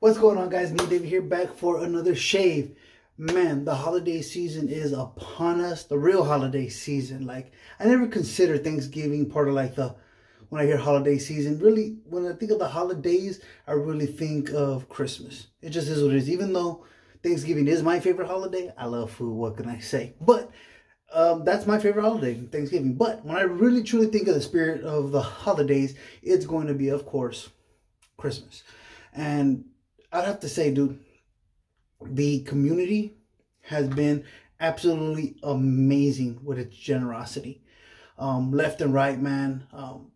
What's going on guys? Me David here back for another shave. Man, the holiday season is upon us. The real holiday season. Like I never consider Thanksgiving part of like the when I hear holiday season. Really, when I think of the holidays, I really think of Christmas. It just is what it is. Even though Thanksgiving is my favorite holiday, I love food. What can I say? But um, that's my favorite holiday, Thanksgiving. But when I really truly think of the spirit of the holidays, it's going to be, of course, Christmas. And I'd have to say, dude, the community has been absolutely amazing with its generosity. Um, left and right, man. Um,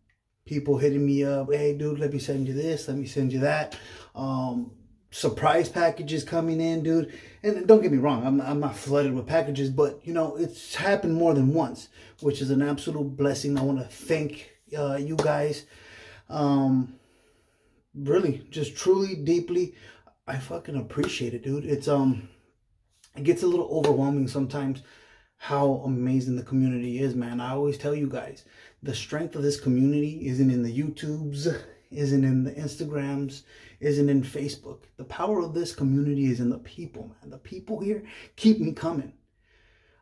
people hitting me up, hey, dude, let me send you this, let me send you that. Um, surprise packages coming in, dude. And don't get me wrong, I'm, I'm not flooded with packages, but, you know, it's happened more than once, which is an absolute blessing. I want to thank uh, you guys. Um, really just truly deeply i fucking appreciate it dude. It's um it gets a little overwhelming sometimes how amazing the community is man. I always tell you guys the strength of this community isn't in the youtubes isn't in the instagrams isn't in facebook. The power of this community is in the people man. The people here keep me coming.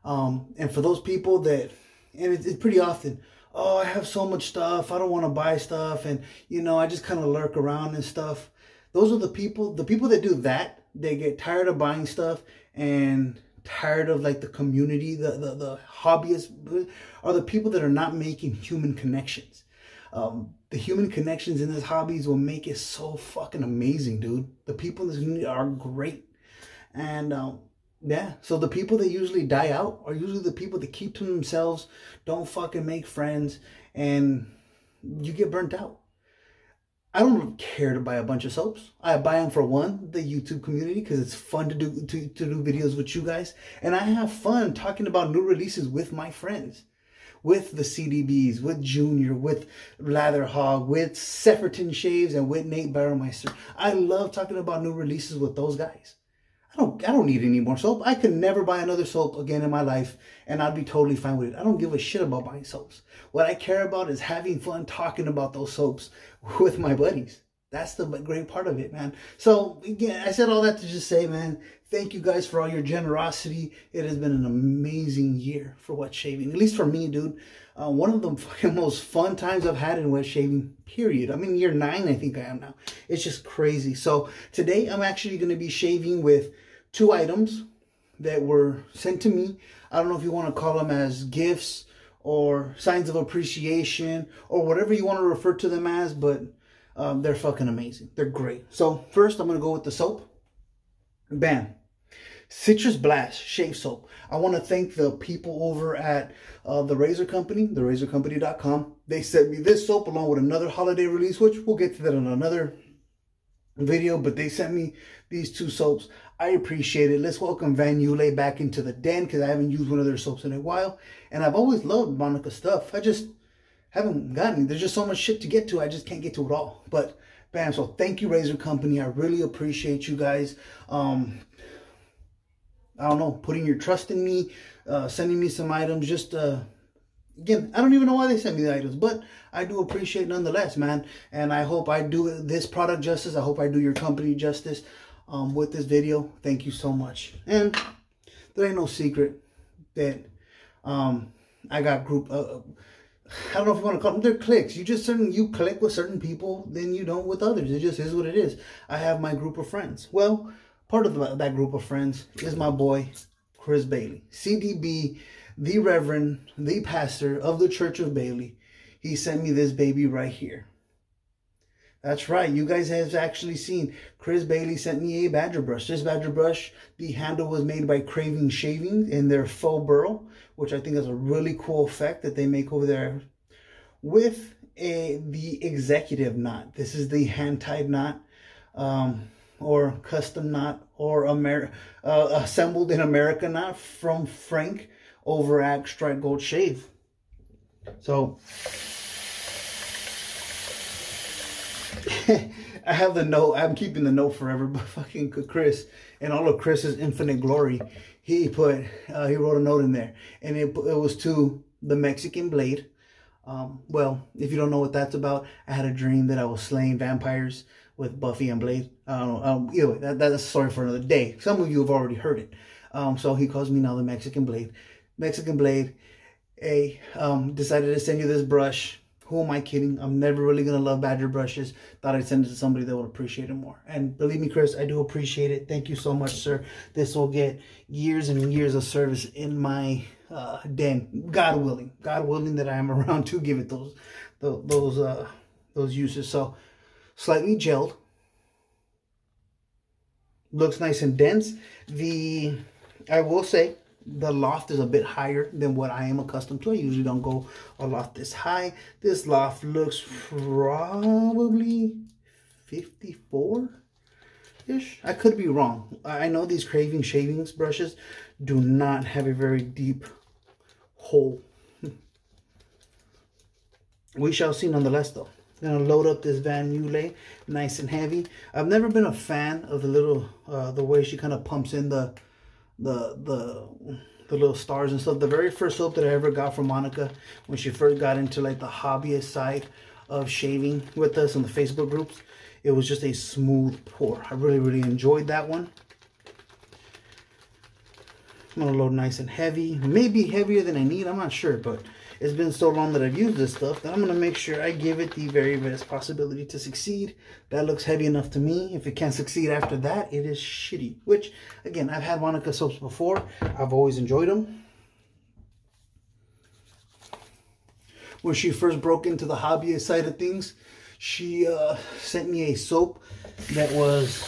Um and for those people that and it's, it's pretty often oh, I have so much stuff. I don't want to buy stuff. And, you know, I just kind of lurk around and stuff. Those are the people, the people that do that, they get tired of buying stuff and tired of like the community, the, the, the hobbyists are the people that are not making human connections. Um, the human connections in this hobbies will make it so fucking amazing, dude. The people in this community are great. And, um, yeah, so the people that usually die out are usually the people that keep to themselves, don't fucking make friends, and you get burnt out. I don't care to buy a bunch of soaps. I buy them for one, the YouTube community, because it's fun to do to, to do videos with you guys, and I have fun talking about new releases with my friends, with the CDBs, with Junior, with Lather Hog, with Sepherton Shaves, and with Nate Barrowmeister. I love talking about new releases with those guys. I don't, I don't need any more soap. I could never buy another soap again in my life and I'd be totally fine with it. I don't give a shit about buying soaps. What I care about is having fun talking about those soaps with my buddies. That's the great part of it, man. So again, I said all that to just say, man, thank you guys for all your generosity. It has been an amazing year for wet shaving, at least for me, dude. Uh, one of the most fun times I've had in wet shaving, period. I'm in year nine, I think I am now. It's just crazy. So today I'm actually going to be shaving with two items that were sent to me. I don't know if you want to call them as gifts or signs of appreciation or whatever you want to refer to them as, but um, they're fucking amazing. They're great. So first I'm going to go with the soap. Bam. Citrus Blast Shave Soap. I want to thank the people over at uh, the Razor Company, therazorcompany.com. They sent me this soap along with another holiday release, which we'll get to that in another video, but they sent me these two soaps. I appreciate it. Let's welcome Van Yulay back into the den because I haven't used one of their soaps in a while. And I've always loved Monica stuff. I just haven't gotten There's just so much shit to get to. I just can't get to it all. But bam, so thank you, Razor Company. I really appreciate you guys. Um, I don't know, putting your trust in me, uh, sending me some items. Just, uh, again, I don't even know why they sent me the items, but I do appreciate nonetheless, man. And I hope I do this product justice. I hope I do your company justice um, with this video. Thank you so much. And there ain't no secret that um, I got group, uh, uh I don't know if you want to call them, they're clicks. You just certain, you click with certain people, then you don't with others. It just is what it is. I have my group of friends. Well, part of the, that group of friends is my boy, Chris Bailey. CDB, the Reverend, the pastor of the Church of Bailey. He sent me this baby right here. That's right. You guys have actually seen Chris Bailey sent me a badger brush. This badger brush, the handle was made by Craving Shaving in their faux burl, which I think is a really cool effect that they make over there with a the executive knot. This is the hand-tied knot. Um, or custom knot or uh, assembled in America knot from Frank over at Strike Gold Shave. So I have the note. I'm keeping the note forever. But fucking Chris and all of Chris's infinite glory, he put uh, he wrote a note in there, and it it was to the Mexican Blade. Um, well, if you don't know what that's about, I had a dream that I was slaying vampires with Buffy and Blade. Um, um, either way, that, that's a story for another day. Some of you have already heard it. Um, so he calls me now the Mexican Blade. Mexican Blade, a um, decided to send you this brush. Who am I kidding? I'm never really gonna love Badger brushes. Thought I'd send it to somebody that would appreciate it more. And believe me, Chris, I do appreciate it. Thank you so much, sir. This will get years and years of service in my uh, den. God willing, God willing that I am around to give it those, those, uh, those uses. So slightly gelled. Looks nice and dense. The, I will say, the loft is a bit higher than what I am accustomed to. I usually don't go a loft this high. This loft looks probably 54-ish. I could be wrong. I know these Craving Shavings brushes do not have a very deep hole. We shall see nonetheless though. Gonna load up this Van Yulay nice and heavy. I've never been a fan of the little, uh, the way she kind of pumps in the the the the little stars and stuff. The very first soap that I ever got from Monica when she first got into like the hobbyist side of shaving with us in the Facebook groups, it was just a smooth pour. I really, really enjoyed that one. I'm gonna load nice and heavy. Maybe heavier than I need, I'm not sure, but it's been so long that I've used this stuff that I'm going to make sure I give it the very best possibility to succeed. That looks heavy enough to me. If it can't succeed after that, it is shitty. Which, again, I've had Monica soaps before. I've always enjoyed them. When she first broke into the hobbyist side of things, she uh, sent me a soap that was,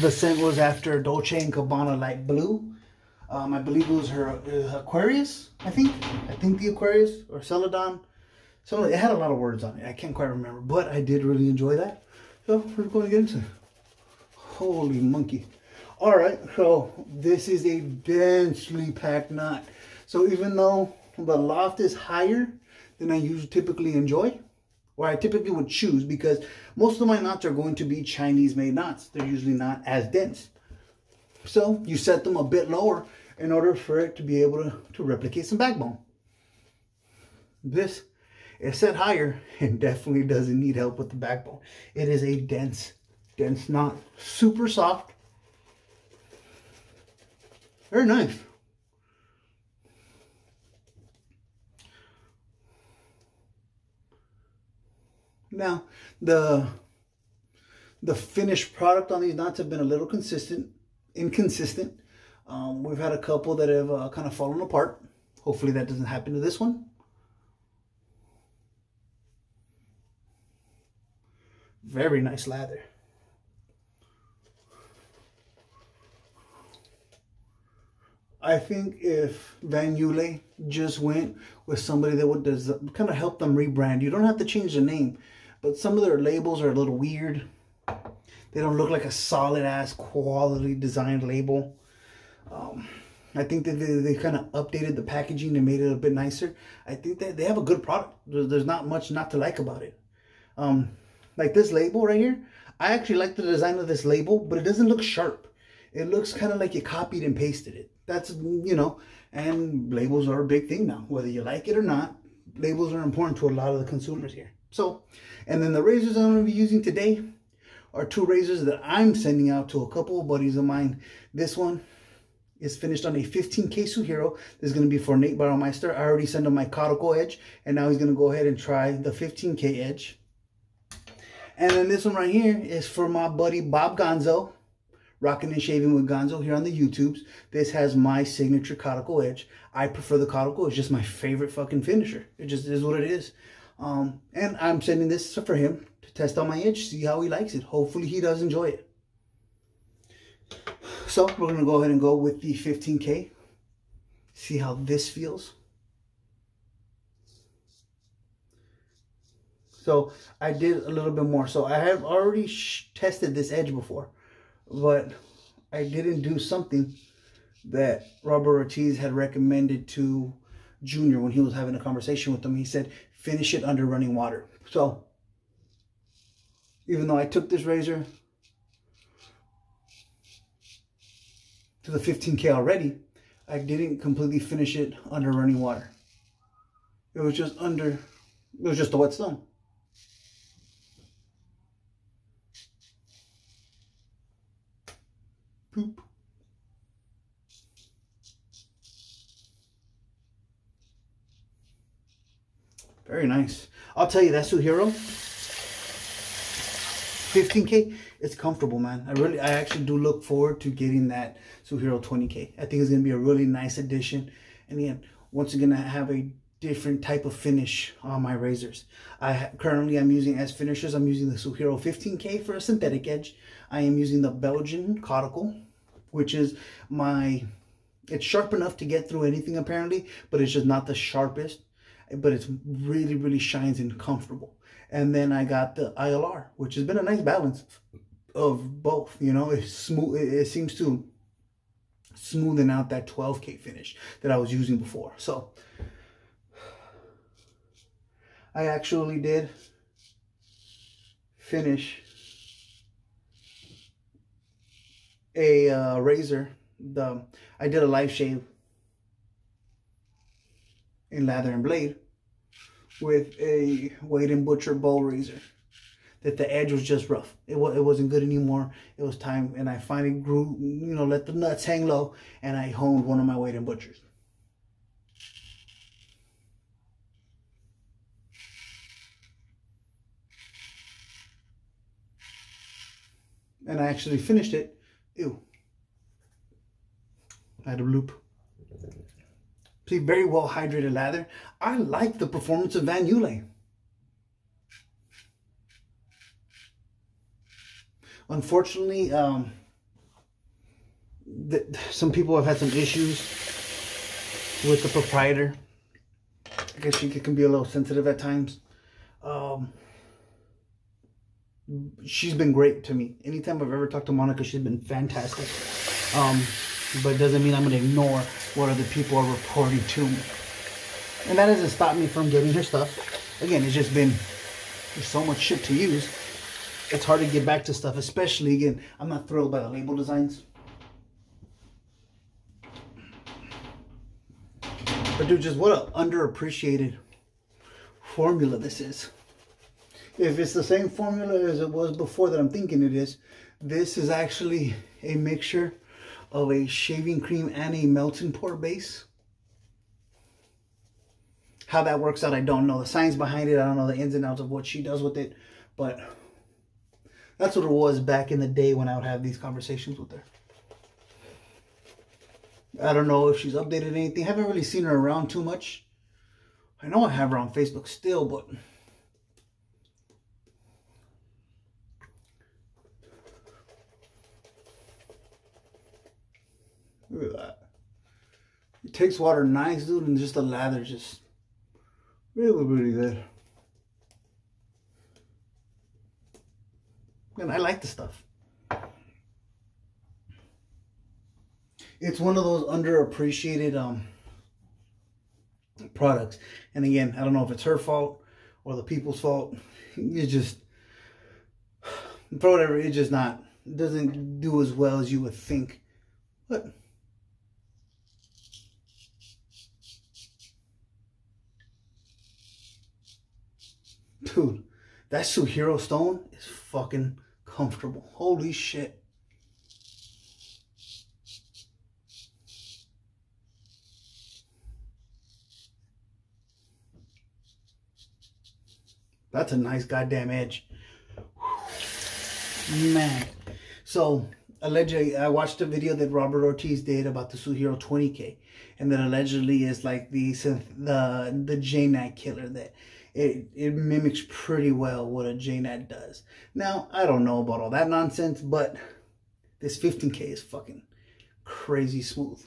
the scent was after Dolce & Gabbana Light Blue um, I believe it was her uh, Aquarius, I think. I think the Aquarius or Celadon. So it had a lot of words on it. I can't quite remember, but I did really enjoy that. So we're going to get into it. Holy monkey. All right, so this is a densely packed knot. So even though the loft is higher than I usually typically enjoy, or I typically would choose because most of my knots are going to be Chinese made knots. They're usually not as dense. So you set them a bit lower in order for it to be able to, to replicate some backbone. This is set higher and definitely doesn't need help with the backbone. It is a dense, dense knot. Super soft. Very nice. Now, the the finished product on these knots have been a little consistent inconsistent. Um, we've had a couple that have uh, kind of fallen apart. Hopefully that doesn't happen to this one. Very nice lather. I think if Van Yulay just went with somebody that would kind of help them rebrand, you don't have to change the name, but some of their labels are a little weird. They don't look like a solid ass quality designed label. Um, I think that they, they kind of updated the packaging and made it a bit nicer. I think that they have a good product. There's not much not to like about it. Um, like this label right here, I actually like the design of this label, but it doesn't look sharp. It looks kind of like you copied and pasted it. That's, you know, and labels are a big thing now. Whether you like it or not, labels are important to a lot of the consumers here. So, and then the razors I'm going to be using today, are two razors that I'm sending out to a couple of buddies of mine. This one is finished on a 15K Suehiro. This is going to be for Nate Baromeister. I already sent him my Coticle Edge, and now he's going to go ahead and try the 15K Edge. And then this one right here is for my buddy Bob Gonzo, rocking and shaving with Gonzo here on the YouTubes. This has my signature Coticle Edge. I prefer the Coticle. It's just my favorite fucking finisher. It just is what it is. Um, and I'm sending this for him test out my edge, see how he likes it. Hopefully he does enjoy it. So we're going to go ahead and go with the 15K. See how this feels. So I did a little bit more. So I have already tested this edge before, but I didn't do something that Robert Ortiz had recommended to Junior when he was having a conversation with him. He said, finish it under running water. So even though I took this razor to the 15K already, I didn't completely finish it under running water. It was just under, it was just a wet stone. Poop. Very nice. I'll tell you, that Suehiro, 15K, it's comfortable, man. I really, I actually do look forward to getting that Suehiro 20K. I think it's going to be a really nice addition. And again, once again, I have a different type of finish on my razors. I currently I'm using as finishers. I'm using the Suehiro 15K for a synthetic edge. I am using the Belgian Coticle, which is my. It's sharp enough to get through anything apparently, but it's just not the sharpest. But it's really really shines and comfortable. And then I got the ILR, which has been a nice balance of both. You know, it's smooth. It, it seems to smoothing out that 12K finish that I was using before. So I actually did finish a uh, razor. The I did a live shave in lather and blade with a Wade and Butcher bowl razor. That the edge was just rough. It, was, it wasn't good anymore. It was time, and I finally grew, you know, let the nuts hang low, and I honed one of my Wade and Butchers. and I actually finished it. Ew. I had a loop. See, very well hydrated lather. I like the performance of Van Yulay. Unfortunately, um, some people have had some issues with the proprietor. I guess she can be a little sensitive at times. Um, she's been great to me. Anytime I've ever talked to Monica, she's been fantastic. Um, but it doesn't mean I'm going to ignore what other people are reporting to me. And that doesn't stop me from getting her stuff. Again, it's just been there's so much shit to use. It's hard to get back to stuff, especially again, I'm not thrilled by the label designs. But dude, just what an underappreciated formula this is if it's the same formula as it was before that I'm thinking it is, this is actually a mixture of a shaving cream and a melting pour base. How that works out, I don't know. The science behind it, I don't know the ins and outs of what she does with it. But that's what it was back in the day when I would have these conversations with her. I don't know if she's updated anything. I haven't really seen her around too much. I know I have her on Facebook still, but Look at that. It takes water nice, dude, and just the lather just really, really good. And I like the stuff. It's one of those underappreciated um, products. And again, I don't know if it's her fault or the people's fault. It's just, for whatever, it's just not, it doesn't do as well as you would think. But Dude, that Suehiro stone is fucking comfortable. Holy shit. That's a nice goddamn edge. Man. So, allegedly, I watched a video that Robert Ortiz did about the Suehiro 20K. And that allegedly is like the the the JNAT killer that it, it mimics pretty well what a JNAT does. Now, I don't know about all that nonsense, but this 15K is fucking crazy smooth.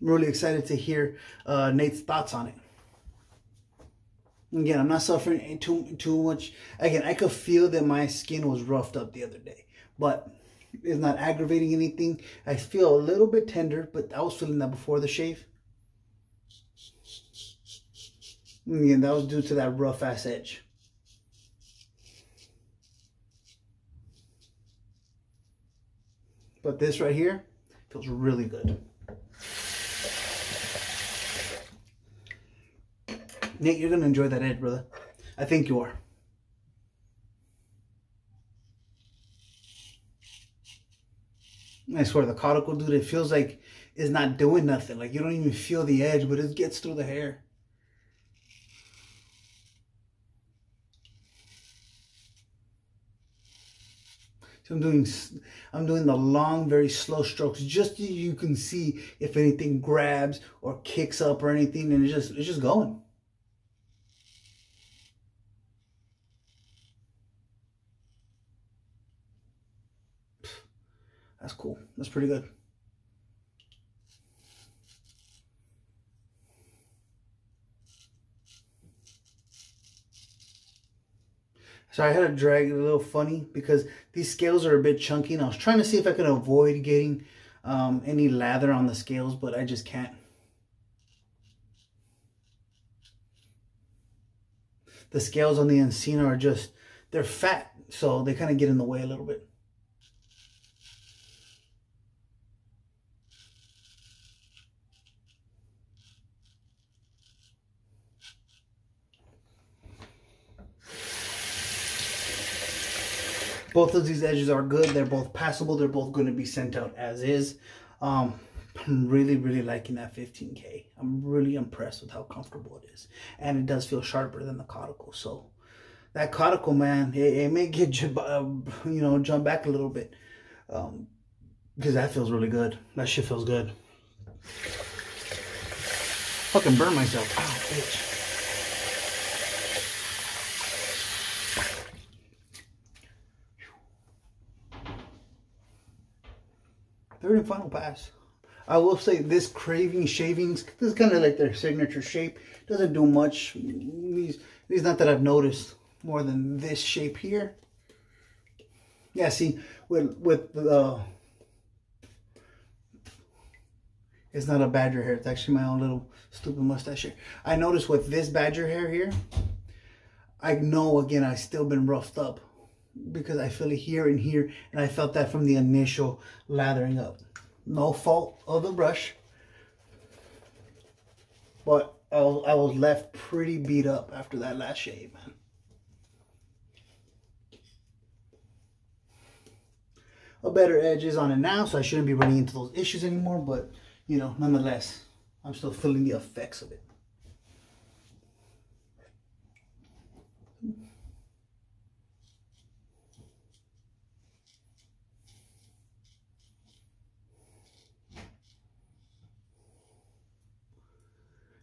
I'm really excited to hear uh, Nate's thoughts on it. Again, I'm not suffering too too much. Again, I could feel that my skin was roughed up the other day, but is not aggravating anything. I feel a little bit tender, but I was feeling that before the shave. And that was due to that rough ass edge. But this right here feels really good. Nate, you're going to enjoy that edge, brother. I think you are. I swear the Coticle, dude, it feels like it's not doing nothing. Like you don't even feel the edge, but it gets through the hair. So I'm doing, I'm doing the long, very slow strokes, just so you can see if anything grabs or kicks up or anything, and it's just, it's just going. That's cool. That's pretty good. So I had to drag it a little funny because these scales are a bit chunky and I was trying to see if I could avoid getting um, any lather on the scales, but I just can't. The scales on the Encina are just, they're fat, so they kind of get in the way a little bit. Both of these edges are good. They're both passable. They're both going to be sent out as is. Um, I'm really, really liking that 15K. I'm really impressed with how comfortable it is. And it does feel sharper than the Coticle. So that Coticle, man, it, it may get you, uh, you know, jump back a little bit. Um, because that feels really good. That shit feels good. Fucking burn myself. Ow, bitch. Third and final pass. I will say this craving shavings, this is kind of like their signature shape. Doesn't do much. These, these not that I've noticed more than this shape here. Yeah, see, with with the, it's not a badger hair. It's actually my own little stupid mustache here. I noticed with this badger hair here, I know again I still been roughed up because I feel it here and here and I felt that from the initial lathering up. No fault of the brush, but I was, I was left pretty beat up after that last shave, man. A better edge is on it now, so I shouldn't be running into those issues anymore, but, you know, nonetheless, I'm still feeling the effects of it.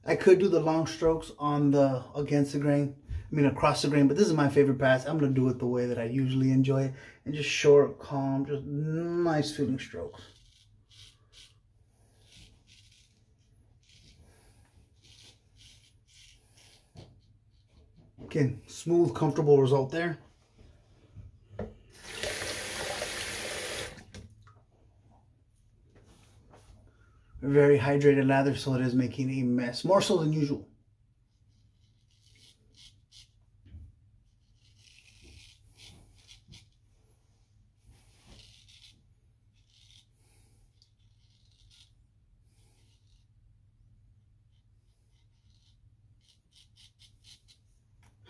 I could do the long strokes on the against the grain, I mean across the grain, but this is my favorite pass. I'm gonna do it the way that I usually enjoy it, and just short, calm, just nice feeling strokes. Again, smooth, comfortable result there. Very hydrated lather, so it is making a mess. More so than usual.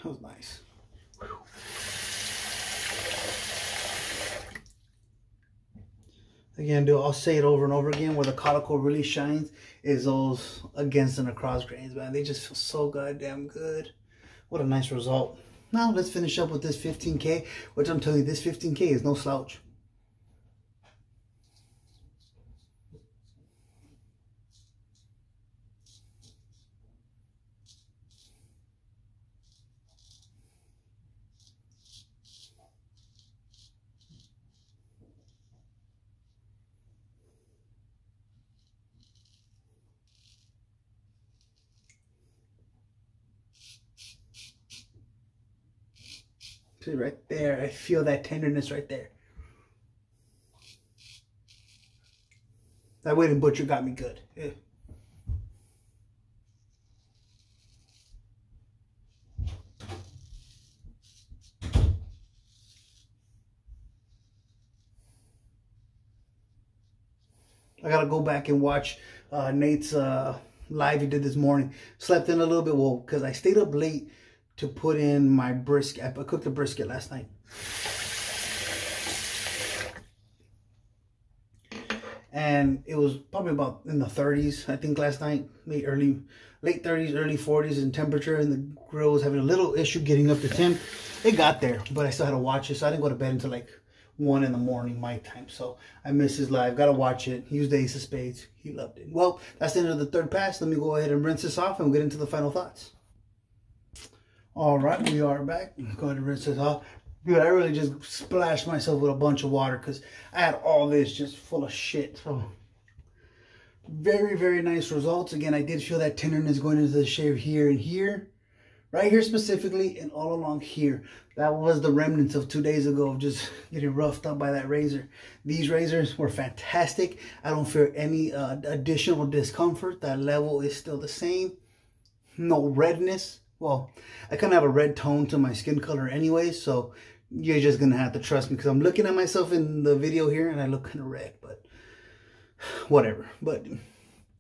That was nice. Again, do I'll say it over and over again. Where the Coticle really shines is those against and across grains, man. They just feel so goddamn good. What a nice result. Now let's finish up with this 15K, which I'm telling you, this 15K is no slouch. See right there, I feel that tenderness right there. That Wade and Butcher got me good. Yeah. I gotta go back and watch uh, Nate's uh, live he did this morning. Slept in a little bit, well, because I stayed up late to put in my brisket. I cooked a brisket last night. and it was probably about in the 30s. I think last night, late early, late 30s, early 40s in temperature, and the grill was having a little issue getting up to temp. It got there, but I still had to watch it, so I didn't go to bed until like one in the morning my time. So I missed his live. Gotta watch it. He used the Ace of Spades. He loved it. Well, that's the end of the third pass. Let me go ahead and rinse this off, and we'll get into the final thoughts. All right, we are back. Go ahead and rinse this off. Dude, I really just splashed myself with a bunch of water because I had all this just full of shit. So very, very nice results. Again, I did feel that tenderness going into the shave here and here. Right here specifically and all along here. That was the remnants of two days ago of just getting roughed up by that razor. These razors were fantastic. I don't feel any uh, additional discomfort. That level is still the same. No redness. Well, I kind of have a red tone to my skin color anyway, so you're just gonna have to trust me because I'm looking at myself in the video here and I look kind of red, but whatever. But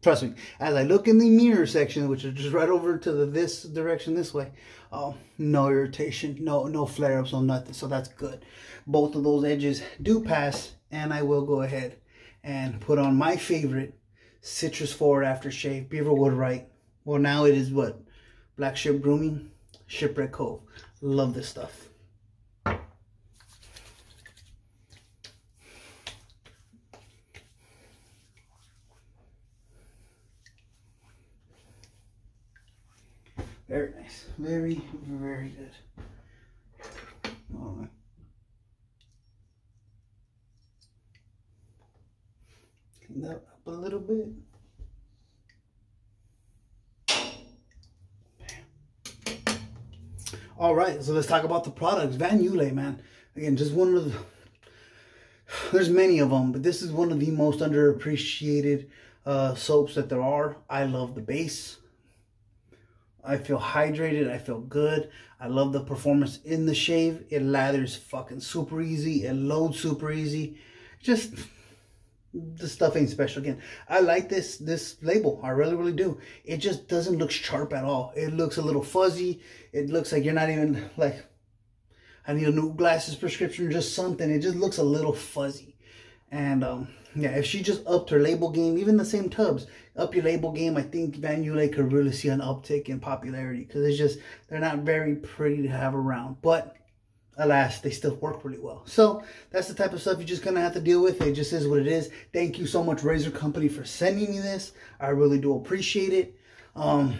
trust me, as I look in the mirror section, which is just right over to the this direction this way, oh, no irritation, no no flare-ups, no nothing. So that's good. Both of those edges do pass, and I will go ahead and put on my favorite Citrus Forward Aftershave Beaverwood Right. Well, now it is what Black Ship Grooming, Shipwreck Cove. Love this stuff. Very nice. Very, very good. All right. Clean that up a little bit. All right, so let's talk about the products. Van Yulay, man. Again, just one of the, there's many of them, but this is one of the most underappreciated uh, soaps that there are. I love the base. I feel hydrated. I feel good. I love the performance in the shave. It lathers fucking super easy. It loads super easy. Just the stuff ain't special again. I like this this label. I really, really do. It just doesn't look sharp at all. It looks a little fuzzy. It looks like you're not even like I need a new glasses prescription or just something. It just looks a little fuzzy. And um yeah, if she just upped her label game, even the same tubs, up your label game, I think Van Yulay could really see an uptick in popularity because it's just, they're not very pretty to have around. But alas, they still work really well. So that's the type of stuff you're just going to have to deal with. It just is what it is. Thank you so much, Razor Company, for sending me this. I really do appreciate it. Um,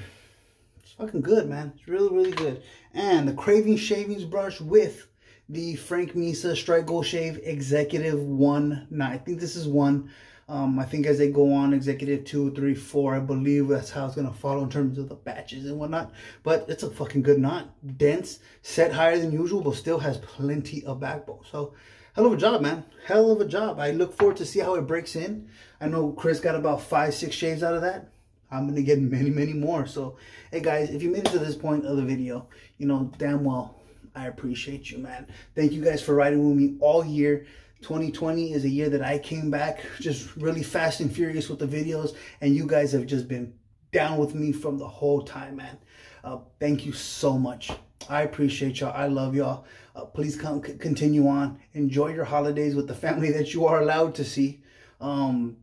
it's fucking good, man. It's really, really good. And the Craving Shavings Brush with the Frank Misa Strike Gold Shave Executive 1. Now, I think this is 1. Um, I think as they go on, Executive two, three, four, I believe that's how it's to follow in terms of the batches and whatnot. But it's a fucking good knot. Dense, set higher than usual, but still has plenty of backbone. So, hell of a job, man. Hell of a job. I look forward to see how it breaks in. I know Chris got about five, six shaves out of that. I'm going to get many, many more. So, hey guys, if you made it to this point of the video, you know, damn well, I appreciate you, man. Thank you guys for riding with me all year. 2020 is a year that I came back just really fast and furious with the videos, and you guys have just been down with me from the whole time, man. Uh, thank you so much. I appreciate y'all. I love y'all. Uh, please come continue on. Enjoy your holidays with the family that you are allowed to see. Um,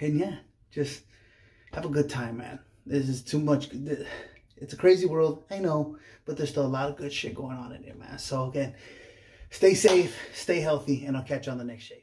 and yeah, just have a good time, man. This is too much. It's a crazy world, I know, but there's still a lot of good shit going on in it, man. So again, stay safe, stay healthy, and I'll catch you on the next shave.